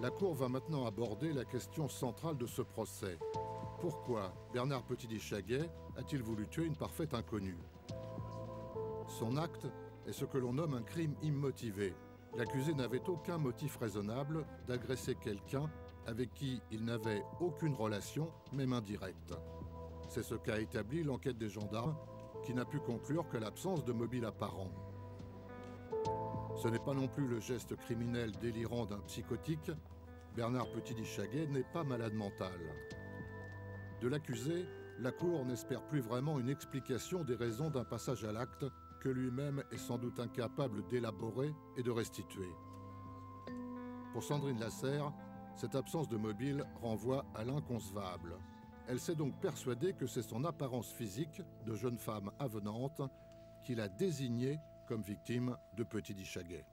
La Cour va maintenant aborder la question centrale de ce procès. Pourquoi Bernard Petit-Chaguet a-t-il voulu tuer une parfaite inconnue? Son acte est ce que l'on nomme un crime immotivé. L'accusé n'avait aucun motif raisonnable d'agresser quelqu'un avec qui il n'avait aucune relation, même indirecte. C'est ce qu'a établi l'enquête des gendarmes, qui n'a pu conclure que l'absence de mobile apparent. Ce n'est pas non plus le geste criminel délirant d'un psychotique. Bernard Petit-Chaguet n'est pas malade mental. De l'accusé, la Cour n'espère plus vraiment une explication des raisons d'un passage à l'acte que lui-même est sans doute incapable d'élaborer et de restituer. Pour Sandrine Lasserre, cette absence de mobile renvoie à l'inconcevable. Elle s'est donc persuadée que c'est son apparence physique de jeune femme avenante qui l'a désignée comme victime de Petit Dichaguet.